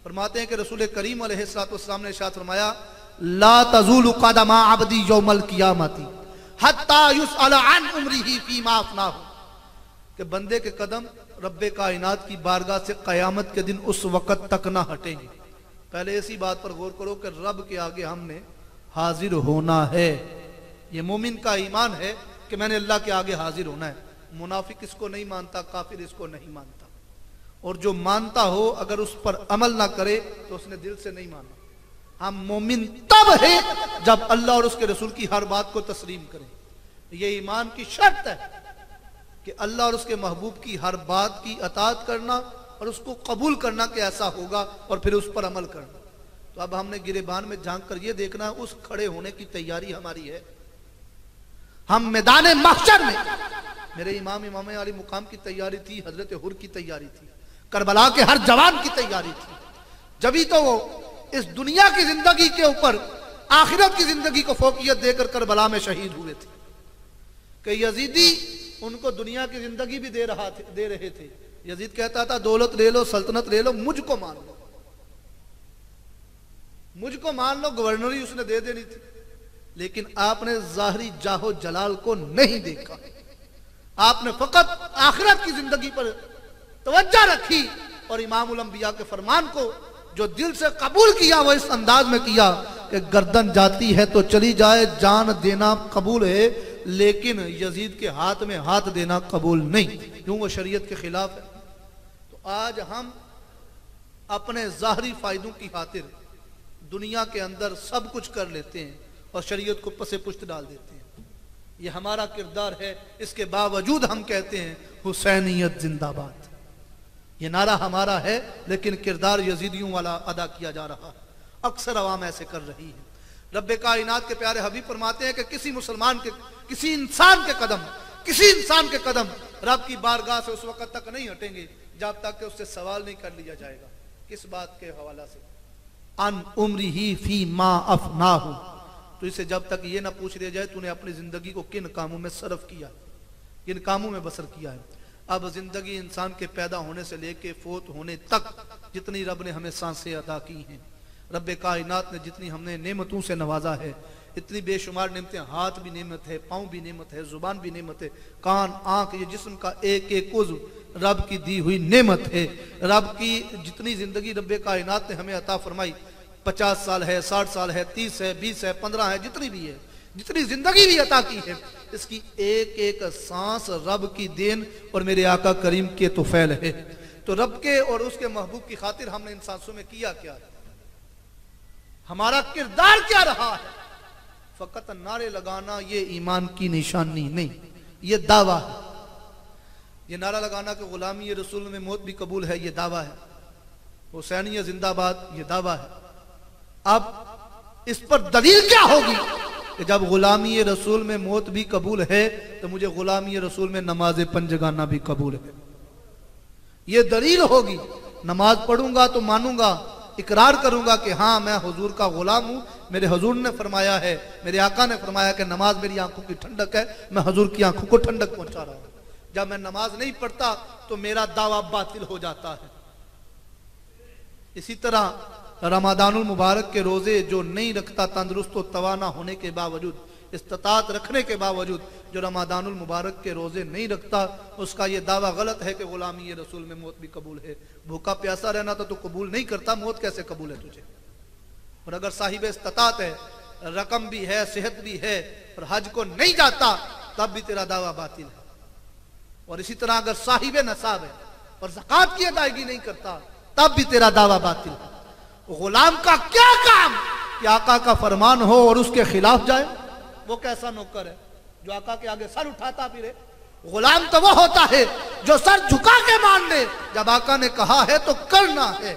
فرماتے ہیں کہ رسول کریم علیہ السلام نے اشارت فرمایا، لا تزول قدم عبدی یوم القیامتی حتی یسأل عن عمره فی ما افناہ۔ کہ بندے کے قدم رب کائنات کی بارگاہ سے قیامت کے دن اس وقت تک نہ ہٹیں گے۔ پہلے اسی بات پر غور کرو کہ رب کے آگے ہم نے حاضر ہونا ہے۔ یہ مومن کا ایمان ہے کہ میں نے اللہ کے آگے حاضر ہونا ہے۔ منافق اس کو نہیں مانتا، کافر اس کو نہیں مانتا۔ اور جو مانتا ہو، اگر اس پر عمل نہ کرے، تو اس نے دل سے نہیں مانا۔ ہم مومن تب ہے جب اللہ اور اس کے رسول کی ہر بات کو تسلیم کریں۔ یہ ایمان کی شرط ہے کہ اللہ اور اس کے محبوب کی ہر بات کی اطاعت کرنا اور اس کو قبول کرنا کہ ایسا ہوگا اور پھر اس پر عمل کرنا۔ تو اب ہم نے گرے بان میں جھانک کر یہ دیکھنا اس کھڑے ہونے کی تیاری ہماری ہے۔ ہم میدان محشر میں، میرے امام امام علی مقام کی تیاری تھی، حضرت حر کی تیاری تھی، کربلا کے ہر جوان کی تیاری تھی۔ جبھی تو وہ اس دنیا کی زندگی کے اوپر، آخرت کی زندگی کو فوقیت دے کر کربلا میں شہید ہوئے تھے۔ کہ یزیدی ان کو دنیا کی زندگی بھی دے رہا تھے، دے رہے تھے۔ یزید کہتا تھا، دولت لے لو، سلطنت لے لو، مجھ کو مان لو۔ مجھ کو مان لو، گورنری اس نے دے دینی تھی۔ لیکن آپ نے ظاہری جاہو جلال کو نہیں دیکھا۔ آپ نے فقط آخرت کی زندگی پر توجہ رکھی اور امام الانبیاء کے فرمان کو جو دل سے قبول کیا، وہ اس انداز میں کیا کہ گردن جاتی ہے تو چلی جائے، جان دینا قبول ہے، لیکن یزید کے ہاتھ میں ہاتھ دینا قبول نہیں۔ کیوں؟ وہ شریعت کے خلاف ہے۔ تو آج ہم اپنے ظاہری فائدوں کی خاطر دنیا کے اندر سب کچھ کر لیتے ہیں اور شریعت کو پس پشت ڈال دیتے ہیں۔ یہ ہمارا کردار ہے۔ اس کے باوجود ہم کہتے ہیں، حسینیت زندہ باد۔ یہ نعرہ ہمارا ہے، لیکن کردار یزیدیوں والا ادا کیا جا رہا ہے۔ اکثر عوام ایسے کر رہی ہے رب کائنات کے پیارے حبیب فرماتے ہیں کہ کسی مسلمان کے، کسی انسان کے قدم، کسی انسان کے قدم رب کی بارگاہ سے اس وقت تک نہیں ہٹیں گے، جب تک کہ اس سے سوال نہیں کر لیا جائے گا۔ کس بات کے حوالہ سے؟ ان عمری ہی فی ما افنا تو اسے جب تک یہ نہ پوچھ لیا جائے، تو نے اپنی زندگی کو کن کاموں میں صرف کیا؟ کن کاموں میں بسر کیا ہے؟ اب زندگی انسان کے پیدا ہونے سے لے کے فوت ہونے تک جتنی رب نے ہمیں سانسیں ادا کی ہیں، رب کائنات نے جتنی ہم نے نعمتوں سے نوازا ہے، اتنی بے شمار نعمتیں، ہاتھ بھی نعمت ہے، پاؤں بھی نعمت ہے، زبان بھی نعمت ہے، کان، آنکھ، یہ جسم کا ایک ایک عضو رب کی دی ہوئی نعمت ہے۔ رب کی جتنی زندگی رب کائنات نے ہمیں عطا فرمائی، پچاس سال ہے، ساٹھ سال ہے، تیس ہے، بیس ہے، پندرہ ہے، جتنی بھی ہے، جتنی زندگی بھی عطا کی ہے۔ اس کی ایک ایک سانس رب کی دین اور میرے آقا کریم کے تو فیل ہے۔ تو رب کے اور اس کے محبوب کی خاطر ہم نے ان سانسوں میں کیا کیا؟ ہمارا کردار کیا رہا ہے؟ فقط نعرے لگانا یہ ایمان کی نشانی نہیں، یہ دعویٰ ہے۔ یہ نعرہ لگانا کہ غلامی رسول میں موت بھی قبول ہے، یہ دعویٰ ہے۔ حسینی زندہ باد، یہ دعویٰ ہے۔ اب اس پر دلیل کیا ہوگی؟ کہ جب غلامی رسول میں موت بھی قبول ہے، تو مجھے غلامی رسول میں نماز پنجگانا بھی قبول ہے۔ یہ دلیل ہوگی۔ نماز پڑھوں گا تو مانوں گا، اقرار کروں گا کہ ہاں میں حضور کا غلام ہوں۔ میرے حضور نے فرمایا ہے، میرے آقا نے فرمایا کہ نماز میری آنکھوں کی ٹھنڈک ہے، میں حضور کی آنکھوں کو ٹھنڈک پہنچا رہا ہوں۔ جب میں نماز نہیں پڑھتا تو میرا دعویٰ باطل ہو جاتا ہے۔ اسی طرح رمضان المبارک کے روزے جو نہیں رکھتا تندرست و توانا ہونے کے باوجود، استطاعت رکھنے کے باوجود جو رمضان المبارک کے روزے نہیں رکھتا، اس کا یہ دعویٰ غلط ہے کہ غلامی رسول میں موت بھی قبول ہے۔ بھوکا پیاسا رہنا تو تو قبول نہیں کرتا، موت کیسے قبول ہے تجھے؟ اور اگر صاحب استطاعت ہے، رقم بھی ہے، صحت بھی ہے، اور حج کو نہیں جاتا، تب بھی تیرا دعویٰ باطل ہے۔ اور اسی طرح اگر صاحب نصاب ہے اور زکوٰۃ کی ادائیگی نہیں کرتا، تب بھی تیرا دعویٰ باطل ہے۔ غلام کا کیا کام؟ کہ آقا کا فرمان ہو اور اس کے خلاف جائے۔ وہ کیسا نوکر ہے؟ جو آقا کے آگے سر اٹھاتا پھرے۔ غلام تو وہ ہوتا ہے جو سر جھکا کے مان لے۔ جب آقا نے کہا ہے تو کرنا ہے۔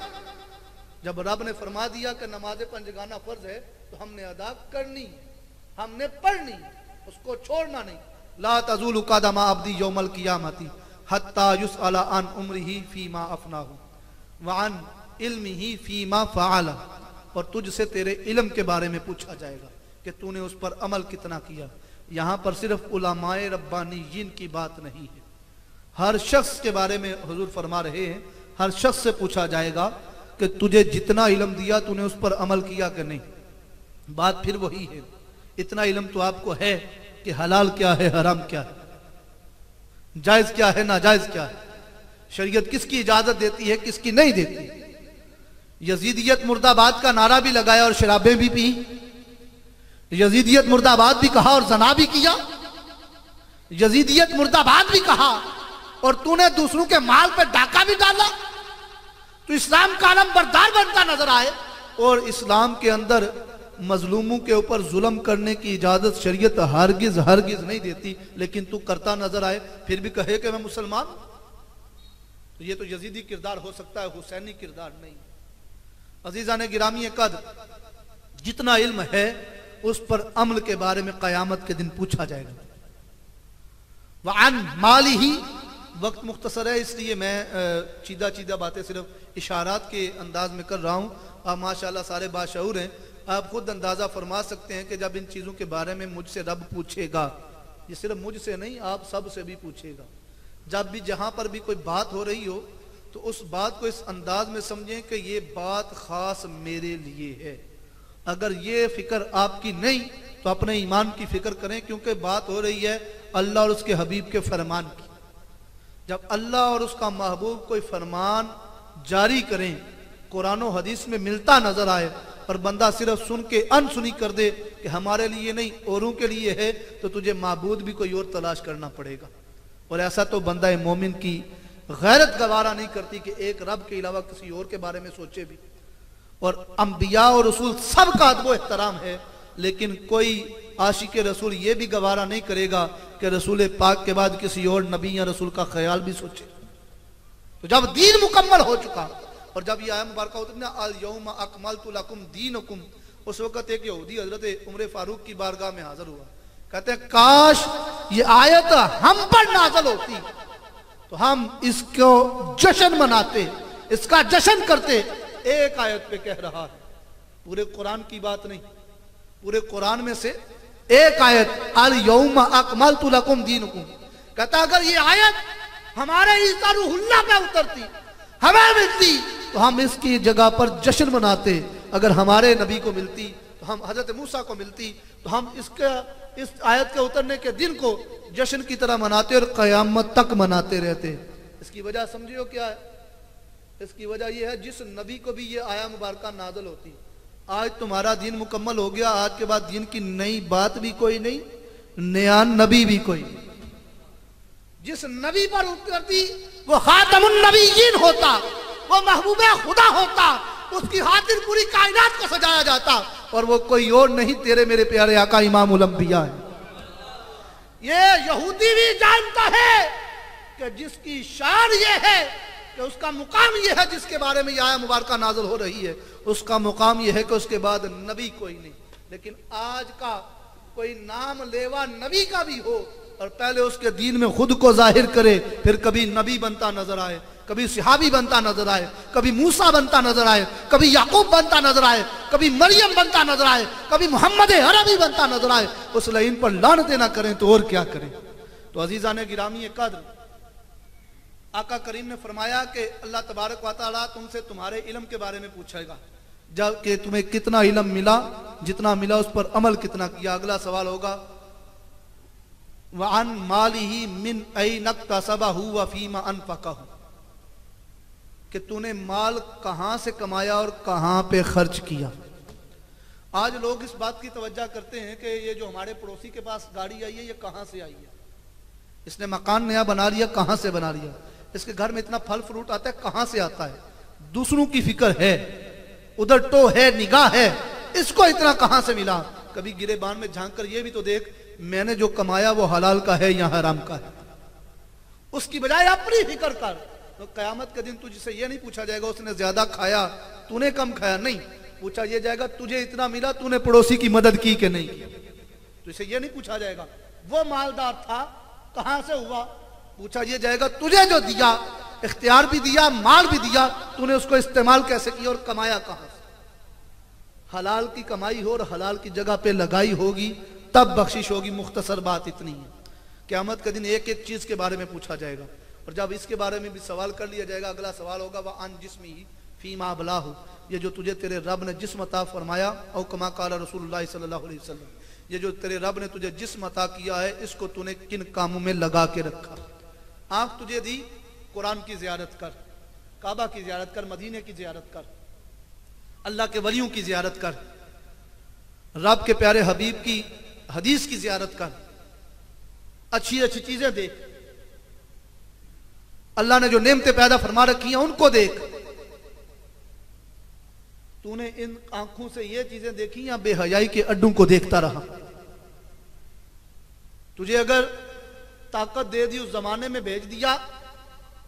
جب رب نے فرما دیا کہ نماز پنجگانہ فرض ہے، تو ہم نے ادا کرنی ہم نے پڑھنی اس کو چھوڑنا نہیں۔ لا تزول قدم عبدی یوم القیامتی حتی یسأل عن عمره فیما افناہ وعن علم ہی فیما فعلا اور تجھ سے تیرے علم کے بارے میں پوچھا جائے گا کہ تو نے اس پر عمل کتنا کیا؟ یہاں پر صرف علماء ربانیین کی بات نہیں ہے۔ ہر شخص کے بارے میں حضور فرما رہے ہیں، ہر شخص سے پوچھا جائے گا کہ تجھے جتنا علم دیا تو نے اس پر عمل کیا کہ نہیں؟ بات پھر وہی ہے۔ اتنا علم تو آپ کو ہے۔ کہ حلال کیا ہے، حرام کیا ہے؟ جائز کیا ہے، ناجائز کیا ہے؟ شریعت کس کی اجازت دیتی ہے، کس کی نہیں دیتی؟ یزیدیت مرد آباد کا نعرہ بھی لگایا اور شرابیں بھی پی۔ یزیدیت مرد آباد بھی کہا اور زنا بھی کیا۔ یزیدیت مرد آباد بھی کہا اور تو نے دوسروں کے مال پہ ڈاکہ بھی ڈالا۔ تو اسلام کا علم بردار بنتا نظر آئے اور اسلام کے اندر مظلوموں کے اوپر ظلم کرنے کی اجازت شریعت ہرگز ہرگز نہیں دیتی، لیکن تو کرتا نظر آئے، پھر بھی کہے کہ میں مسلمان تو یہ تو یزیدی کردار ہو سکتا ہے، حسینی کردار نہیں۔ عزیزان گرامی قد جتنا علم ہے، اس پر عمل کے بارے میں قیامت کے دن پوچھا جائے گا۔ وعن مالی ہی وقت مختصر ہے، اس لیے میں چیدہ چیدہ باتیں صرف اشارات کے انداز میں کر رہا ہوں۔ آپ ماشاءاللہ سارے باشعور ہیں۔ آپ خود اندازہ فرما سکتے ہیں کہ جب ان چیزوں کے بارے میں مجھ سے رب پوچھے گا، یہ صرف مجھ سے نہیں، آپ سب سے بھی پوچھے گا۔ جب بھی جہاں پر بھی کوئی بات ہو رہی ہو، تو اس بات کو اس انداز میں سمجھیں کہ یہ بات خاص میرے لیے ہے۔ اگر یہ فکر آپ کی نہیں، تو اپنے ایمان کی فکر کریں، کیونکہ بات ہو رہی ہے اللہ اور اس کے حبیب کے فرمان کی۔ جب اللہ اور اس کا محبوب کوئی فرمان جاری کریں، قرآن و حدیث میں ملتا نظر آئے اور بندہ صرف سن کے ان سنی کر دے کہ ہمارے لیے نہیں، اوروں کے لیے ہے، تو تجھے معبود بھی کوئی اور تلاش کرنا پڑے گا۔ اور ایسا تو بندہ مومن کی غیرت گوارا نہیں کرتی کہ ایک رب کے علاوہ کسی اور کے بارے میں سوچے بھی۔ اور انبیاء اور رسول سب کا ادب و احترام ہے، لیکن کوئی عاشق رسول یہ بھی گوارا نہیں کرے گا کہ رسول پاک کے بعد کسی اور نبی یا رسول کا خیال بھی سوچے۔ تو جب دین مکمل ہو چکا اور جب یہ آیا مبارکہ ہوتا ہے الیوم اکملت لکم دینکم اس وقت ایک یہودی حضرت عمر فاروق کی بارگاہ میں حاضر ہوا۔ کہتے ہیں، کاش یہ آیت ہم پر نازل ہوتی۔ تو ہم اس کو جشن مناتے، اس کا جشن کرتے۔ ایک آیت پہ کہہ رہا ہے، پورے قرآن کی بات نہیں۔ پورے قرآن میں سے ایک آیت الیوم اکملت لکم دینکم کہتا اگر یہ آیت ہمارے عیسیٰ روح اللہ پہ اترتی ہمیں ملتی تو ہم اس کی جگہ پر جشن مناتے، اگر ہمارے نبی کو ملتی، تو ہم حضرت موسیٰ کو ملتی، تو ہم اس کے اس آیت کے اترنے کے دن کو جشن کی طرح مناتے اور قیامت تک مناتے رہتے۔ اس کی وجہ سمجھو کیا ہے؟ اس کی وجہ یہ ہے، جس نبی کو بھی یہ آیا مبارکہ نازل ہوتی، آج تمہارا دین مکمل ہو گیا، آج کے بعد دین کی نئی بات بھی کوئی نہیں، نیا نبی بھی کوئی۔ جس نبی پر اترتی وہ خاتم النبیین ہوتا۔ وہ محبوب خدا ہوتا، اس کی خاطر پوری کائنات کو سجایا جاتا، اور وہ کوئی اور نہیں تیرے میرے پیارے آقا امام الانبیاء ہے یہ یہودی بھی جانتا ہے کہ جس کی شان یہ ہے کہ اس کا مقام یہ ہے جس کے بارے میں یہ آیا مبارکہ نازل ہو رہی ہے، اس کا مقام یہ ہے کہ اس کے بعد نبی کوئی نہیں۔ لیکن آج کا کوئی نام لیوا نبی کا بھی ہو، اور پہلے اس کے دین میں خود کو ظاہر کرے، پھر کبھی نبی بنتا نظر آئے۔ کبھی صحابی بنتا نظر آئے، کبھی موسیٰ بنتا نظر آئے، کبھی یعقوب بنتا نظر آئے، کبھی مریم بنتا نظر آئے، کبھی محمد عربی بنتا نظر آئے، اس لیے ان پر لانتے نہ کریں تو اور کیا کریں؟ تو عزیزان گرامی قدر، آقا کریم نے فرمایا کہ اللہ تبارک و تعالیٰ تم سے تمہارے علم کے بارے میں پوچھے گا جبکہ تمہیں کتنا علم ملا، جتنا ملا اس پر عمل کتنا کیا؟ اگلا سوال ہوگا، وَعَن مَالِهِ مِنْ أَيْنَكْ تَسَبَهُ وَفِيمَ أَنفَقَهُ کہ تو نے مال کہاں سے کمایا اور کہاں پہ خرچ کیا۔ آج لوگ اس بات کی توجہ کرتے ہیں کہ یہ جو ہمارے پڑوسی کے پاس گاڑی آئی ہے، یہ کہاں سے آئی ہے؟ اس نے مکان نیا بنا لیا، کہاں سے بنا لیا؟ اس کے گھر میں اتنا پھل فروٹ آتا ہے، کہاں سے آتا ہے؟ دوسروں کی فکر ہے، ادھر ٹو ہے، نگاہ ہے، اس کو اتنا کہاں سے ملا؟ کبھی گرے بان میں جھانک کر یہ بھی تو دیکھ، میں نے جو کمایا وہ حلال کا ہے یا حرام کا ہے۔ اس کی بجائے اپنی فکر کر۔ تو قیامت کے دن تجھ سے یہ نہیں پوچھا جائے گا اس نے زیادہ کھایا، تو نے کم کھایا؟ نہیں۔ پوچھا یہ جائے گا، تجھے اتنا ملا تو نے پڑوسی کی مدد کی کہ نہیں کی؟ تو اسے یہ نہیں پوچھا جائے گا، وہ مالدار تھا، کہاں سے ہوا؟ پوچھا یہ جائے گا، تجھے جو دیا، اختیار بھی دیا، مال بھی دیا، تو نے اس کو استعمال کیسے کیا اور کمایا کہاں سے؟ حلال کی کمائی ہو اور حلال کی جگہ پہ لگائی ہوگی، تب بخشش ہوگی، مختصر بات اتنی ہے۔ قیامت کے دن ایک ایک چیز کے بارے میں پوچھا جائے گا۔ اور جب اس کے بارے میں بھی سوال کر لیا جائے گا، اگلا سوال ہوگا، وہ ان جسمی فیما بلا ہو یہ جو تجھے تیرے رب نے جسم عطا فرمایا، او کما قال رسول اللہ صلی اللہ علیہ وسلم، یہ جو تیرے رب نے تجھے جسم عطا کیا ہے، اس کو تو نے کن کاموں میں لگا کے رکھا؟ آنکھ تجھے دی، قرآن کی زیارت کر، کعبہ کی زیارت کر مدینے کی زیارت کر، اللہ کے ولیوں کی زیارت کر، رب کے پیارے حبیب کی حدیث کی زیارت کر۔ اچھی اچھی چیزیں دیکھ اللہ نے جو نعمتیں پیدا فرما رکھی ہیں ان کو دیکھ۔ تو نے ان آنکھوں سے یہ چیزیں دیکھی یا بے حیائی کے اڈوں کو دیکھتا رہا۔ تجھے اگر طاقت دے دی اس زمانے میں بھیج دیا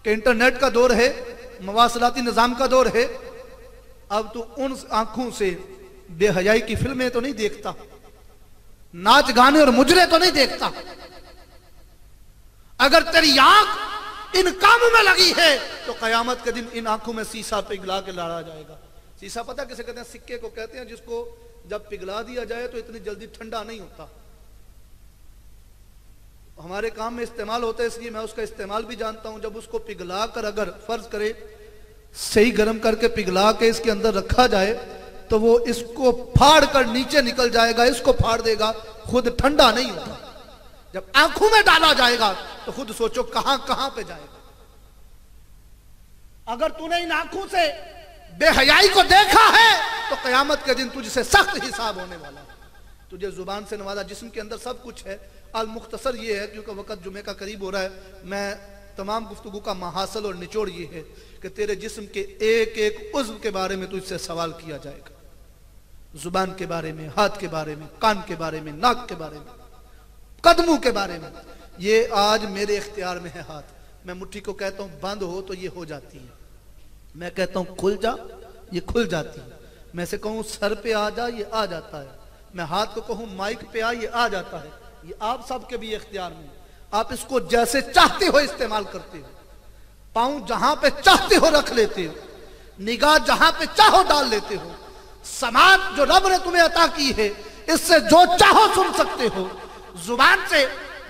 کہ انٹرنیٹ کا دور ہے، مواصلاتی نظام کا دور ہے، اب تو ان آنکھوں سے بے حیائی کی فلمیں تو نہیں دیکھتا۔ ناچ گانے اور مجرے تو نہیں دیکھتا۔ اگر تیری آنکھ ان کاموں میں لگی ہے، تو قیامت کے دن ان آنکھوں میں سیسا پگلا کے لاڑا جائے گا۔ سیسا پتہ کسے کہتے ہیں؟ سکے کو کہتے ہیں، جس کو جب پگلا دیا جائے تو اتنی جلدی ٹھنڈا نہیں ہوتا۔ ہمارے کام میں استعمال ہوتا ہے، اس لیے میں اس کا استعمال بھی جانتا ہوں۔ جب اس کو پگلا کر اگر فرض کرے، صحیح گرم کر کے پگلا کے اس کے اندر رکھا جائے، تو وہ اس کو پھاڑ کر نیچے نکل جائے گا، اس کو پھاڑ دے گا، خود ٹھنڈا نہیں ہوتا۔ جب آنکھوں میں ڈالا جائے گا تو خود سوچو کہاں کہاں پہ جائے گا۔ اگر تو نے ان آنکھوں سے بے حیائی کو دیکھا ہے تو قیامت کے دن تجھ سے سخت حساب ہونے والا ہے۔ تجھے زبان سے نوازا، جسم کے اندر سب کچھ ہے۔ المختصر یہ ہے، کیونکہ وقت جمعہ کا قریب ہو رہا ہے، میں تمام گفتگو کا محاصل اور نچوڑ یہ ہے کہ تیرے جسم کے ایک ایک عضو کے بارے میں تجھ سے سوال کیا جائے گا۔ زبان کے بارے میں، ہاتھ کے بارے میں، کان کے بارے میں، ناک کے بارے میں۔ قدموں کے بارے میں۔ یہ آج میرے اختیار میں ہے ہاتھ۔ میں مٹھی کو کہتا ہوں، بند ہو تو یہ ہو جاتی ہے میں کہتا ہوں، کھل جا، یہ کھل جاتی ہے میں سے کہوں، سر پہ آ جا، یہ آ جاتا ہے۔ میں ہاتھ کو کہوں، مائک پہ آ، یہ آ جاتا ہے۔ یہ آپ سب کے بھی اختیار میں آپ اس کو جیسے چاہتے ہو استعمال کرتے ہو۔ پاؤں جہاں پہ چاہتے ہو رکھ لیتے ہو۔ نگاہ جہاں پہ چاہو ڈال لیتے ہو۔ سماعت جو رب نے تمہیں عطا کی ہے، اس سے جو چاہو سن سکتے ہو۔ زبان سے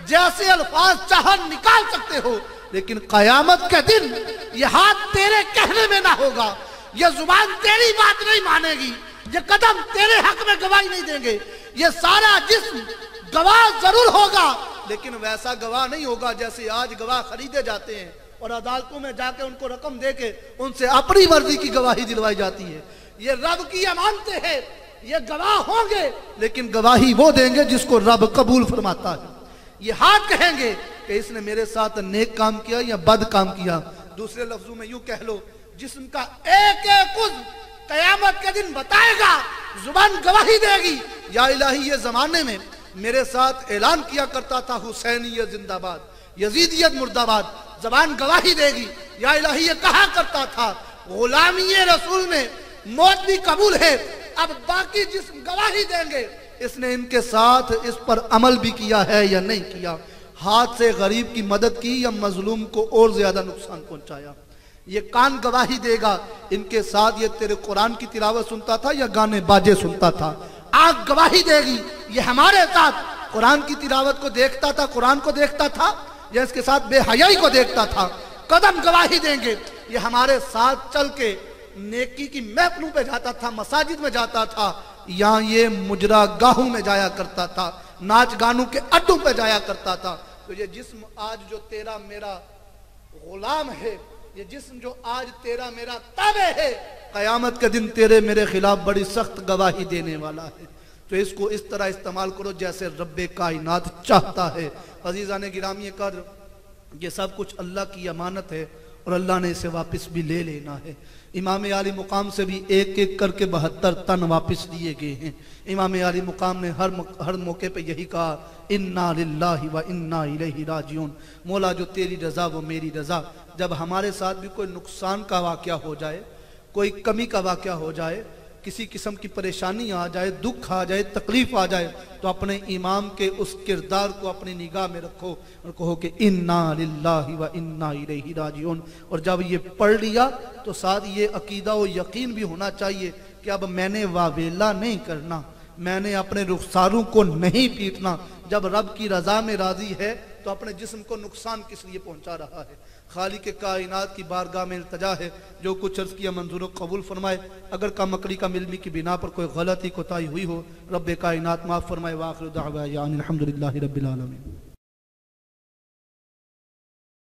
جیسے الفاظ چاہو نکال سکتے ہو، لیکن قیامت کے دن یہ ہاتھ تیرے کہنے میں نہ ہوگا، یہ زبان تیری بات نہیں مانے گی، یہ قدم تیرے حق میں گواہی نہیں دیں گے، یہ سارا جسم گواہ ضرور ہوگا۔ لیکن ویسا گواہ نہیں ہوگا جیسے آج گواہ خریدے جاتے ہیں اور عدالتوں میں جا کے ان کو رقم دے کے ان سے اپنی مرضی کی گواہی دلوائی جاتی ہے۔ یہ رب کی امانتے ہیں۔ یہ گواہ ہوں گے، لیکن گواہی وہ دیں گے جس کو رب قبول فرماتا ہے۔ یہ ہاتھ کہیں گے کہ اس نے میرے ساتھ نیک کام کیا یا بد کام کیا۔ دوسرے لفظوں میں یوں کہہ لو، جسم کا ایک ایک عضو قیامت کے دن بتائے گا، زبان گواہی دے گی۔ یا الہی، یہ زمانے میں میرے ساتھ اعلان کیا کرتا تھا حسینیت زندہ باد، یزیدیت مردہ باد زبان گواہی دے گی۔ یا الہی، یہ کہا کرتا تھا، غلامی رسول میں موت بھی قبول ہے اب باقی جسم گواہی دیں گے، اس نے ان کے ساتھ اس پر عمل بھی کیا ہے یا نہیں کیا؟ ہاتھ سے غریب کی مدد کی یا مظلوم کو اور زیادہ نقصان پہنچایا؟ یہ کان گواہی دے گا، ان کے ساتھ یہ تیرے قرآن کی تلاوت سنتا تھا یا گانے باجے سنتا تھا؟ آنکھ گواہی دے گی، یہ ہمارے ساتھ قرآن کی تلاوت کو دیکھتا تھا، قرآن کو دیکھتا تھا یا اس کے ساتھ بے حیائی کو دیکھتا تھا؟ قدم گواہی دیں گے، یہ ہمارے ساتھ چل کے نیکی کی محفلوں پہ جاتا تھا، مساجد میں جاتا تھا، یا یہ مجرا گاہوں میں جایا کرتا تھا، ناچ گانوں کے اڈوں پہ جایا کرتا تھا۔ تو یہ جسم آج جو تیرا میرا غلام ہے، یہ جسم جو آج تیرا میرا تابع ہے، قیامت کے دن تیرے میرے خلاف بڑی سخت گواہی دینے والا ہے۔ تو اس کو اس طرح استعمال کرو جیسے رب کائنات چاہتا ہے۔ عزیزان گرامی کر یہ سب کچھ اللہ کی امانت ہے اور اللہ نے اسے واپس بھی لے لینا ہے۔ امام علی مقام سے بھی ایک ایک کر کے بہتر تن واپس دیے گئے ہیں۔ امام علی مقام نے ہر ہر موقع پہ یہی کہا، انا للہ و انا الیہ راجعون۔ مولا، جو تیری رضا وہ میری رضا۔ جب ہمارے ساتھ بھی کوئی نقصان کا واقعہ ہو جائے، کوئی کمی کا واقعہ ہو جائے کسی قسم کی پریشانی آ جائے، دکھ آ جائے، تکلیف آ جائے، تو اپنے امام کے اس کردار کو اپنی نگاہ میں رکھو اور کہو کہ انا للہ و انا الیہ راجعون۔ اور جب یہ پڑھ لیا تو ساتھ یہ عقیدہ و یقین بھی ہونا چاہیے کہ اب میں نے واویلا نہیں کرنا، میں نے اپنے رخساروں کو نہیں پیٹنا۔ جب رب کی رضا میں راضی ہے تو اپنے جسم کو نقصان کس لیے پہنچا رہا ہے؟ خالق کائنات کی بارگاہ میں التجا ہے، جو کچھ عرض کیا منظور و قبول فرمائے۔ اگر کا مکڑی کا ملمی کی بنا پر کوئی غلطی کوتاہی ہوئی ہو، رب کائنات معاف فرمائے واخر دعوی یعنی الحمدللہ رب العالمین۔